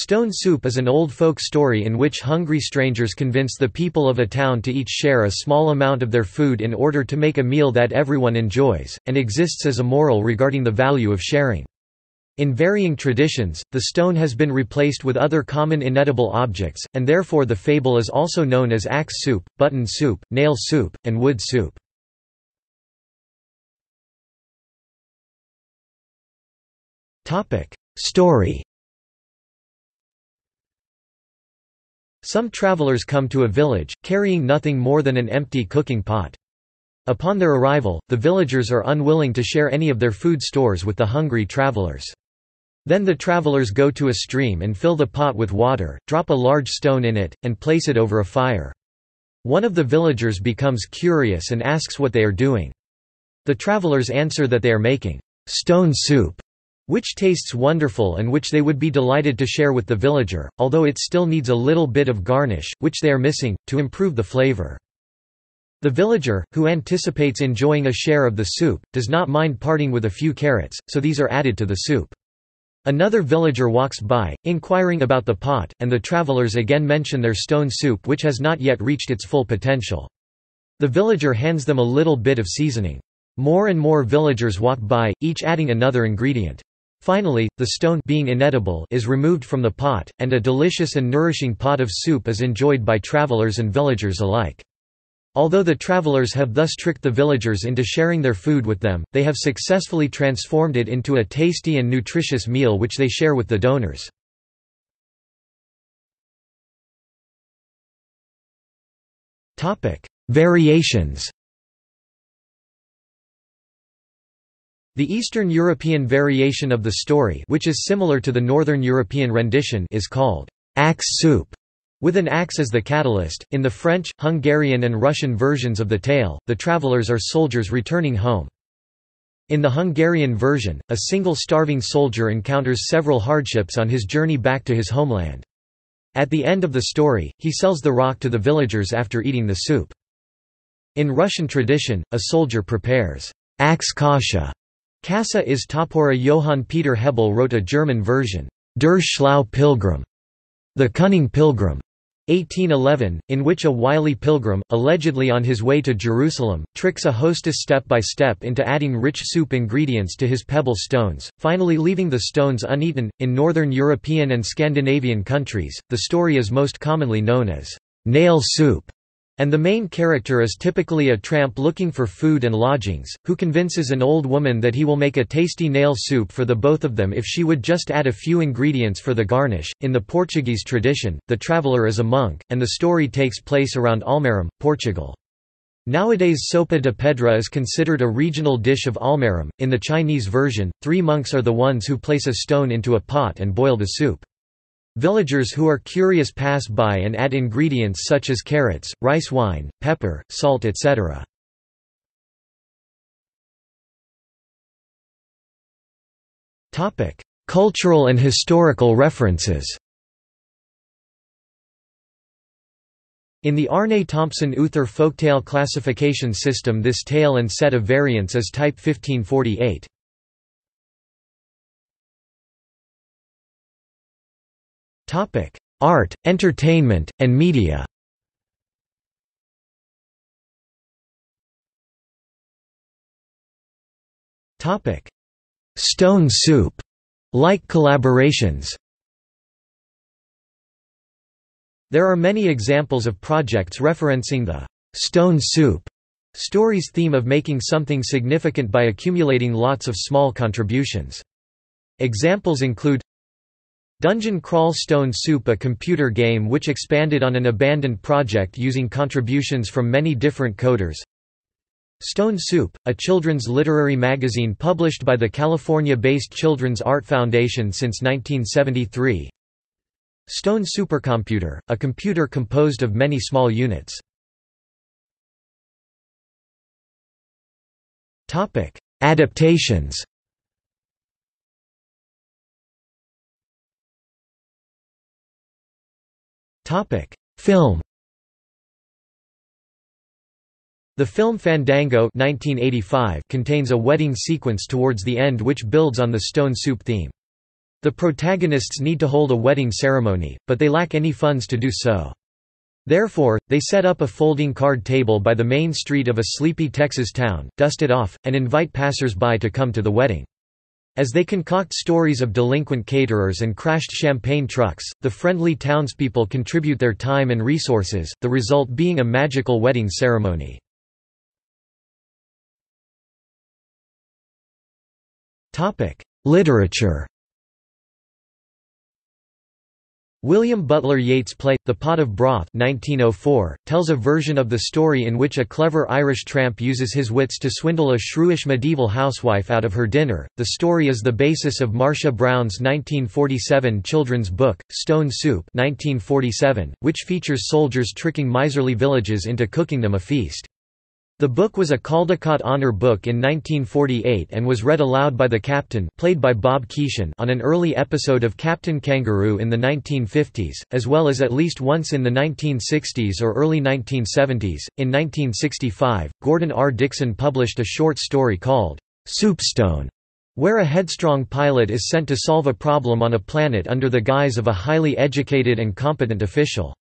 Stone soup is an old folk story in which hungry strangers convince the people of a town to each share a small amount of their food in order to make a meal that everyone enjoys, and exists as a moral regarding the value of sharing. In varying traditions, the stone has been replaced with other common inedible objects, and therefore the fable is also known as axe soup, button soup, nail soup, and wood soup. Story Some travelers come to a village, carrying nothing more than an empty cooking pot. Upon their arrival, the villagers are unwilling to share any of their food stores with the hungry travelers. Then the travelers go to a stream and fill the pot with water, drop a large stone in it, and place it over a fire. One of the villagers becomes curious and asks what they are doing. The travelers answer that they are making stone soup which tastes wonderful and which they would be delighted to share with the villager, although it still needs a little bit of garnish, which they are missing, to improve the flavor. The villager, who anticipates enjoying a share of the soup, does not mind parting with a few carrots, so these are added to the soup. Another villager walks by, inquiring about the pot, and the travelers again mention their stone soup which has not yet reached its full potential. The villager hands them a little bit of seasoning. More and more villagers walk by, each adding another ingredient. Finally, the stone being inedible is removed from the pot, and a delicious and nourishing pot of soup is enjoyed by travelers and villagers alike. Although the travelers have thus tricked the villagers into sharing their food with them, they have successfully transformed it into a tasty and nutritious meal which they share with the donors. Variations The Eastern European variation of the story which is similar to the Northern European rendition is called axe soup, with an axe as the catalyst. In the French, Hungarian and Russian versions of the tale, the travelers are soldiers returning home. In the Hungarian version, a single starving soldier encounters several hardships on his journey back to his homeland. At the end of the story, he sells the rock to the villagers after eating the soup. In Russian tradition, a soldier prepares axe kasha Kasha iz topora Johann Peter Hebel wrote a German version, Der schlaue Pilgrim, The Cunning Pilgrim, 1811, in which a wily pilgrim, allegedly on his way to Jerusalem, tricks a hostess step by step into adding rich soup ingredients to his pebble stones, finally leaving the stones uneaten. In northern European and Scandinavian countries, the story is most commonly known as nail soup. And the main character is typically a tramp looking for food and lodgings, who convinces an old woman that he will make a tasty nail soup for the both of them if she would just add a few ingredients for the garnish. In the Portuguese tradition, the traveller is a monk, and the story takes place around Almeirim, Portugal. Nowadays sopa de pedra is considered a regional dish of almeirim. In the Chinese version, three monks are the ones who place a stone into a pot and boil the soup. Villagers who are curious pass by and add ingredients such as carrots, rice wine, pepper, salt etc. Cultural and historical references In the Aarne-Thompson-Uther folktale classification system this tale and set of variants is type 1548. Topic: Art, entertainment, and media. Topic: Stone Soup, like collaborations. There are many examples of projects referencing the stone soup story's theme of making something significant by accumulating lots of small contributions. Examples include Dungeon Crawl Stone Soup a computer game which expanded on an abandoned project using contributions from many different coders. Stone Soup, a children's literary magazine published by the California-based Children's Art Foundation since 1973. Stone Soupercomputer, a computer composed of many small units. Adaptations Film The film Fandango 1985 contains a wedding sequence towards the end which builds on the Stone Soup theme. The protagonists need to hold a wedding ceremony, but they lack any funds to do so. Therefore, they set up a folding card table by the main street of a sleepy Texas town, dust it off, and invite passers-by to come to the wedding. As they concoct stories of delinquent caterers and crashed champagne trucks, the friendly townspeople contribute their time and resources, the result being a magical wedding ceremony. Literature William Butler Yeats' play, The Pot of Broth 1904, tells a version of the story in which a clever Irish tramp uses his wits to swindle a shrewish medieval housewife out of her dinner. The story is the basis of Marcia Brown's 1947 children's book, Stone Soup 1947, which features soldiers tricking miserly villages into cooking them a feast. The book was a Caldecott Honor Book in 1948 and was read aloud by the captain played by Bob Keeshan on an early episode of Captain Kangaroo in the 1950s, as well as at least once in the 1960s or early 1970s. In 1965, Gordon R. Dickson published a short story called Soupstone, where a headstrong pilot is sent to solve a problem on a planet under the guise of a highly educated and competent official.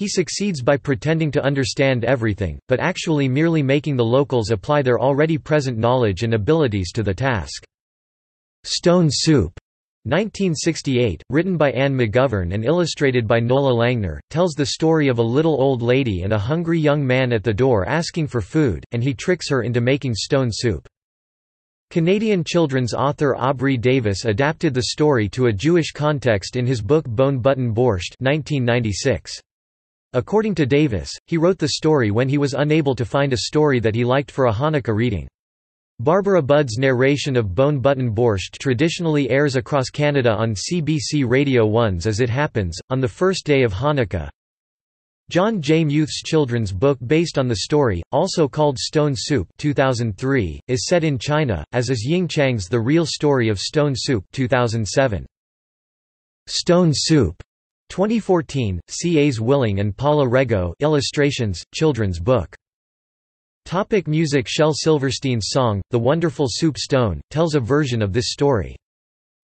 He succeeds by pretending to understand everything, but actually merely making the locals apply their already present knowledge and abilities to the task. Stone Soup 1968, written by Anne McGovern and illustrated by Nola Langner, tells the story of a little old lady and a hungry young man at the door asking for food, and he tricks her into making stone soup. Canadian children's author Aubrey Davis adapted the story to a Jewish context in his book Bone Button Borscht 1996. According to Davis, he wrote the story when he was unable to find a story that he liked for a Hanukkah reading. Barbara Budd's narration of Bone Button Borscht traditionally airs across Canada on CBC Radio 1's As It Happens, on the first day of Hanukkah. John J. Muth's children's book based on the story, also called Stone Soup 2003, is set in China, as is Ying Chang's The Real Story of Stone Soup 2007. Stone Soup 2014, C.A.'s Willing and Paula Rego illustrations, children's book. Topic music Shel Silverstein's song, The Wonderful Soup Stone, tells a version of this story.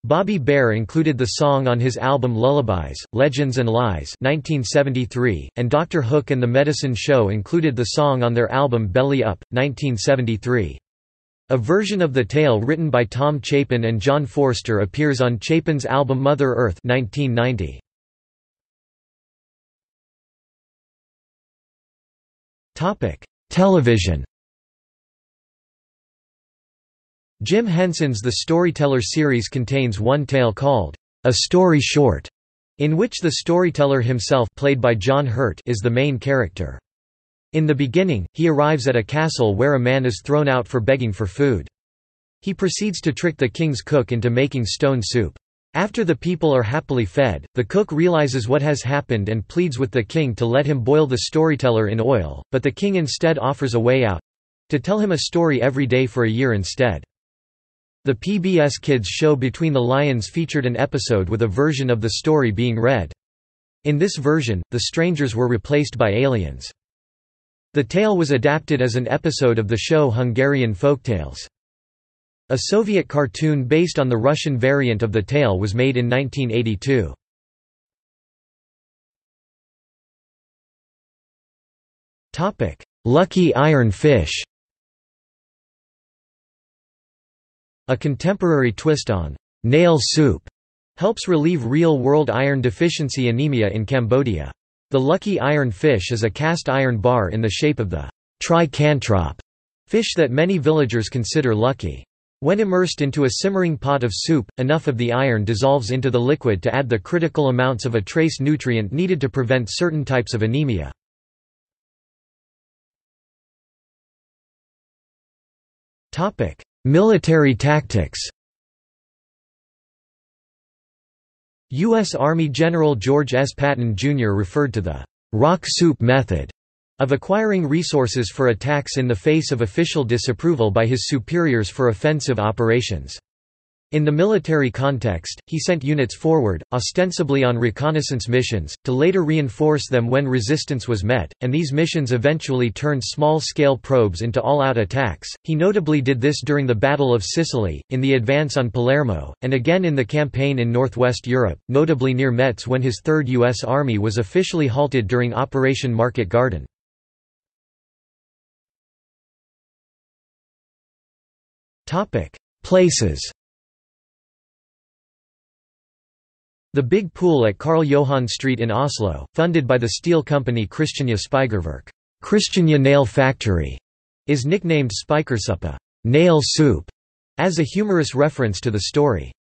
Bobby Bare included the song on his album Lullabies, Legends and Lies 1973, and Dr. Hook and the Medicine Show included the song on their album Belly Up, 1973. A version of the tale written by Tom Chapin and John Forster appears on Chapin's album Mother Earth 1990. Topic: Television. Jim Henson's The Storyteller series contains one tale called A Story Short, in which the storyteller himself played by John Hurt is the main character. In the beginning, he arrives at a castle where a man is thrown out for begging for food. He proceeds to trick the king's cook into making stone soup. After the people are happily fed, the cook realizes what has happened and pleads with the king to let him boil the storyteller in oil, but the king instead offers a way out—to tell him a story every day for a year instead. The PBS Kids show Between the Lions featured an episode with a version of the story being read. In this version, the strangers were replaced by aliens. The tale was adapted as an episode of the show Hungarian Folktales. A Soviet cartoon based on the Russian variant of the tale was made in 1982. Lucky Iron Fish A contemporary twist on «nail soup» helps relieve real-world iron deficiency anemia in Cambodia. The lucky iron fish is a cast iron bar in the shape of the trey kantrop fish that many villagers consider lucky. When immersed into a simmering pot of soup, enough of the iron dissolves into the liquid to add the critical amounts of a trace nutrient needed to prevent certain types of anemia. Military tactics U.S. Army General George S. Patton, Jr. referred to the rock soup method of acquiring resources for attacks in the face of official disapproval by his superiors for offensive operations. In the military context, he sent units forward, ostensibly on reconnaissance missions, to later reinforce them when resistance was met, and these missions eventually turned small-scale probes into all-out attacks. He notably did this during the Battle of Sicily, in the advance on Palermo, and again in the campaign in northwest Europe, notably near Metz when his Third U.S. Army was officially halted during Operation Market Garden. Places. The Big Pool at Karl Johan Street in Oslo, funded by the steel company Christiania Spigerverk Christiania Nail Factory, is nicknamed Spikersuppa nail soup", as a humorous reference to the story.